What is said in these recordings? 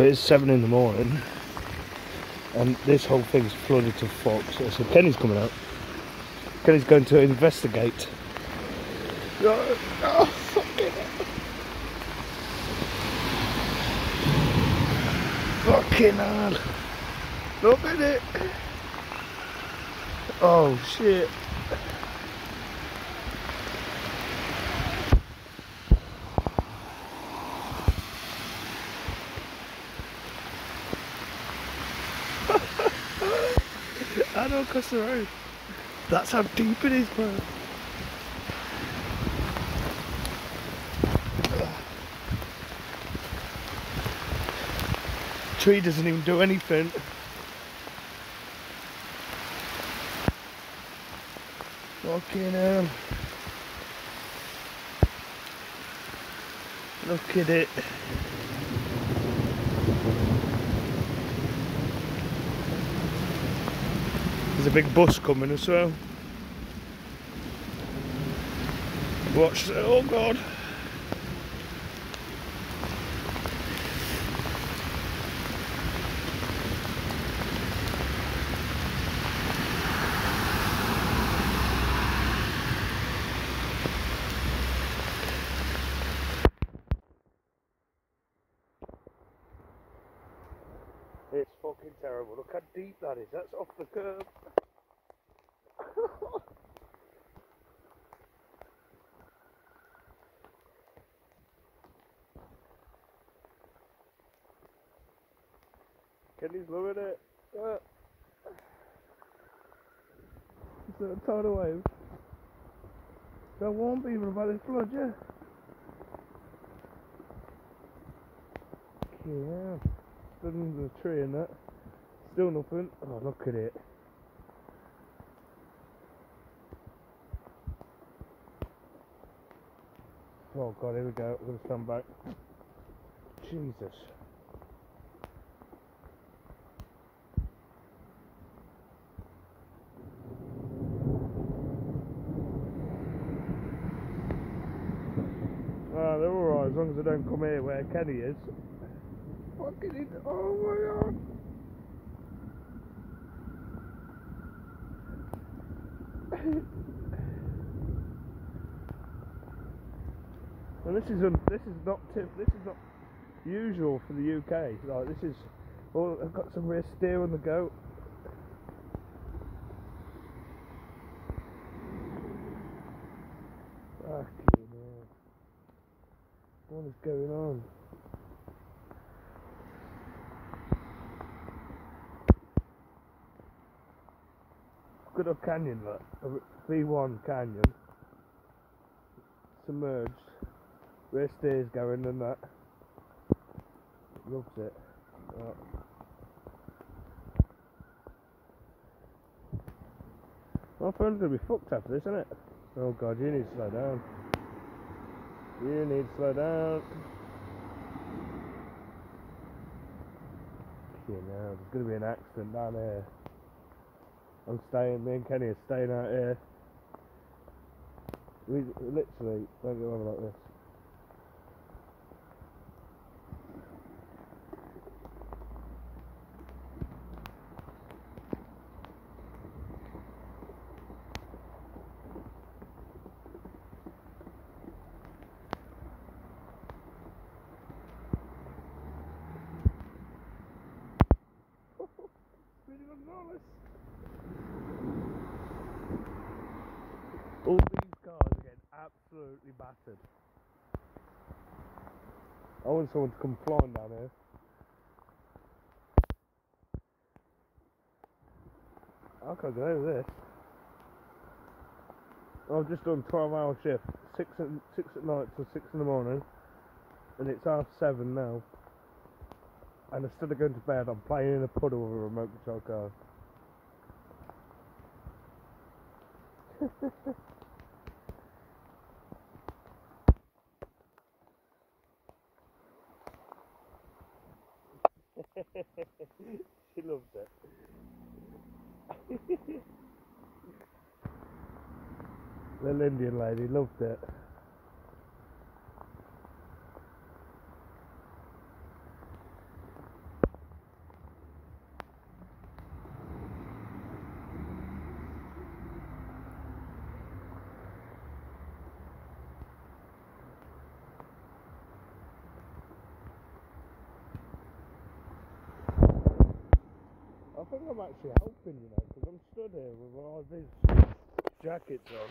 It's seven in the morning, and this whole thing's flooded to fuck. So, Kenny's coming out. Kenny's going to investigate. Oh, oh, fucking. Fucking hell. Look at it. Oh shit. Know across the road. That's how deep it is, bro. Tree doesn't even do anything. Fucking hell. Look at it. There's a big bus coming as well. Watch, oh god. It's fucking terrible. Look how deep that is. That's off the curb. Kenny's loving it. Uh, it's a tidal wave. There won't be even about this flood, yeah. Yeah. Stood under the tree and that. Still nothing. Oh, look at it. Oh god, here we go. I'm gonna stand back. Jesus. Ah, they're alright as long as they don't come here where Kenny is. Fucking it. Oh my god. and this is un, this is not tip, this is not usual for the UK. Like this is oh I've got some rear steer on the goat. Fucking hell. What is going on? Good up canyon, look. A V1 canyon. Submerged. Rear steers going and that. Loves it. Right. My phone's gonna be fucked after this, isn't it? Oh god, you need to slow down. You need to slow down. You know, there's gonna be an accident down here. I'm staying, me and Kenny are staying out here. We literally don't get on like this. All these cars are getting absolutely battered. I want someone to come flying down here. I can't go over this. I've just done 12 hour shift, 6 at, 6 at night till 6 in the morning, and it's half 7 now. And instead of going to bed, I'm playing in a puddle with a remote control car. she loves it. Little Indian lady loved it. I think I'm actually helping, you know, because I'm stood here with all these jackets on.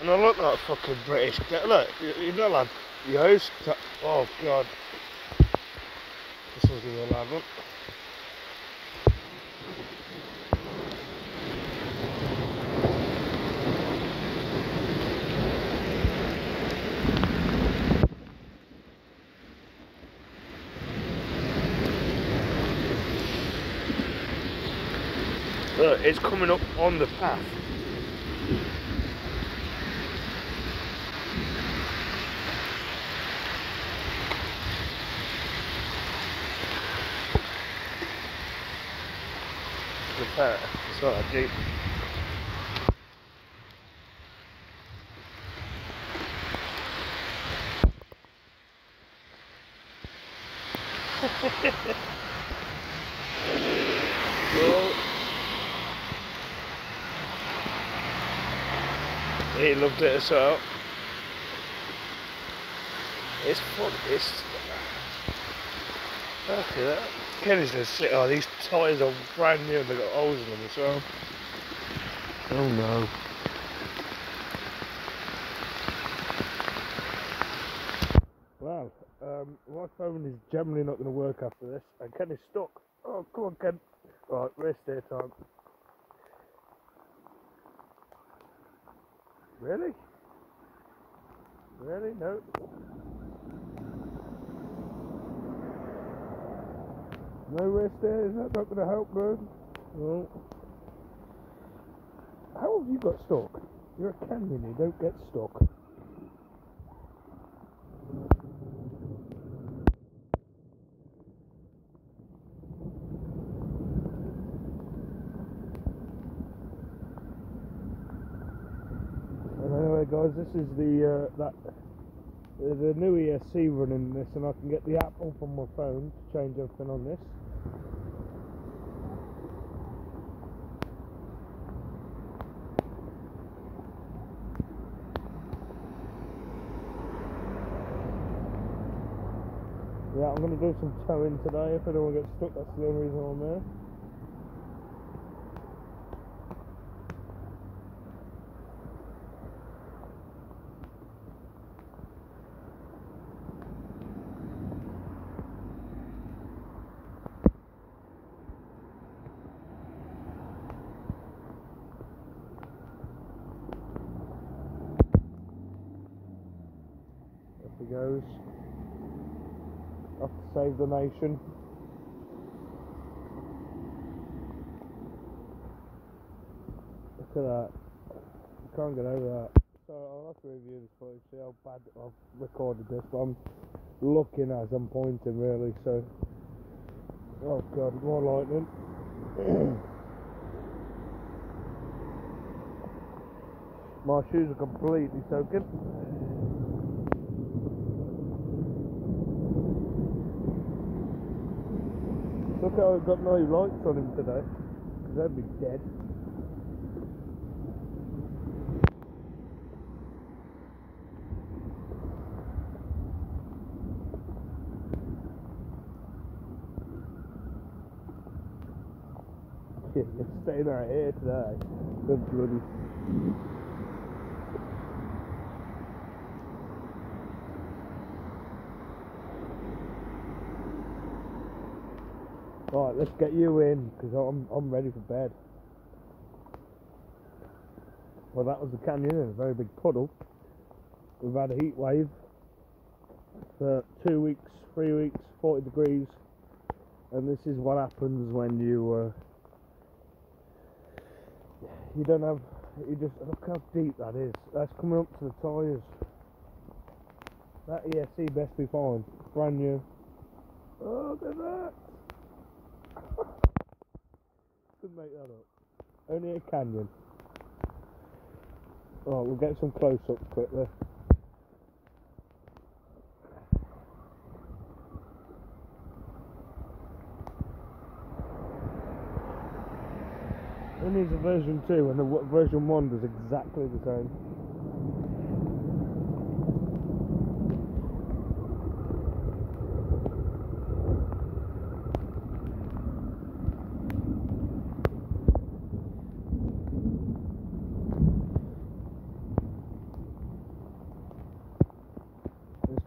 And I look like a fucking British. Look, you, you know, lad, your host. To, oh, God. This was a loud one. It's coming up on the path. Path. It's not a jeep. well, he loved it as well. It's fun. It's look at that. Kenny's gonna sit. Oh, these tyres are brand new and they've got holes in them as well. Oh no. Well, um, my phone is generally not going to work after this, and Ken is stuck. Oh, come on, Ken. Right, rest there, time. Really? Really? No. No rest there? Is that not going to help, bro? No. How have you got stuck? You're a canyon, you don't get stuck. And anyway, guys, this is the uh, that the new ESC running this, and I can get the app up on my phone to change everything on this. Yeah, I'm going to do some towing today. If anyone gets stuck, that's the only reason I'm there. Goes. Off to save the nation. Look at that. You can't get over that. So I'll have to review this footage, see how bad I've recorded this, but I'm looking as I'm pointing really, so. Oh god, more lightning. My shoes are completely soaking. Look how I've got no lights on him today. Because they'd be dead. Yeah, staying out here today. Good bloody. Right, let's get you in because I'm I'm ready for bed. Well, that was the canyon a very big puddle. We've had a heat wave for two weeks, three weeks, 40 degrees, and this is what happens when you uh, you don't have you just look how deep that is. That's coming up to the tyres. That ESC best be fine, brand new. Oh, look at that. Couldn't make that up. Only a canyon. Oh, we'll get some close ups quickly. It needs a version 2 and the version 1 does exactly the same.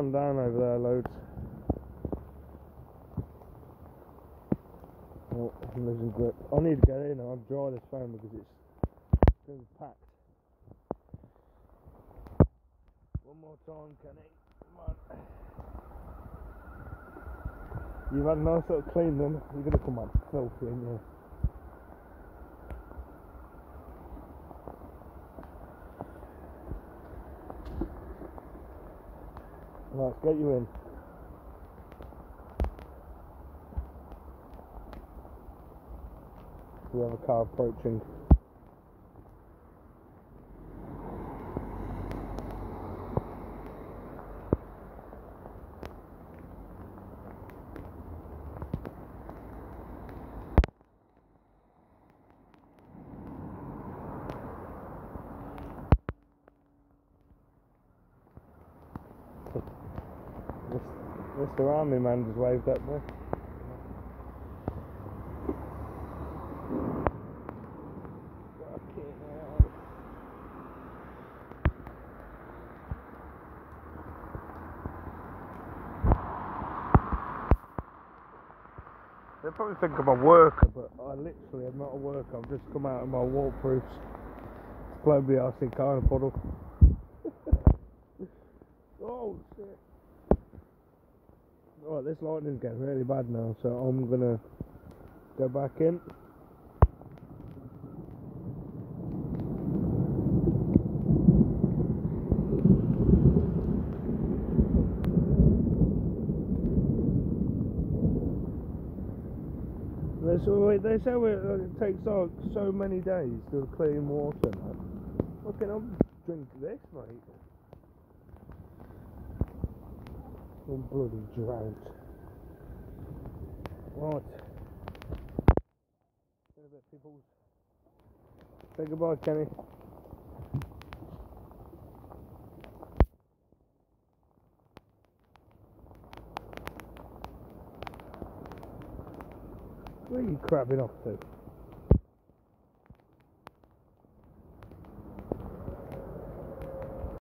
Sun down over there loads. Oh, I'm losing grip. I need to get in and dry this phone because it's going packed. One more time, Kenny. Come on. You've had a nice little clean then. You're going to come out filthy in here. Let's get you in. We have a car approaching. Mr. Army man just waved. Fucking hell. They probably think I'm a worker, but I literally am not a worker. I've just come out of my waterproofs. Blown RC car in a puddle. oh shit. Right, this lightning's getting really bad now, so I'm gonna go back in. They say, they say it takes like so many days to clean water. Fucking, I'm drink this, mate. I'm bloody drowned. Right. Bit, people. Say goodbye, Kenny. Where are you crabbing off to?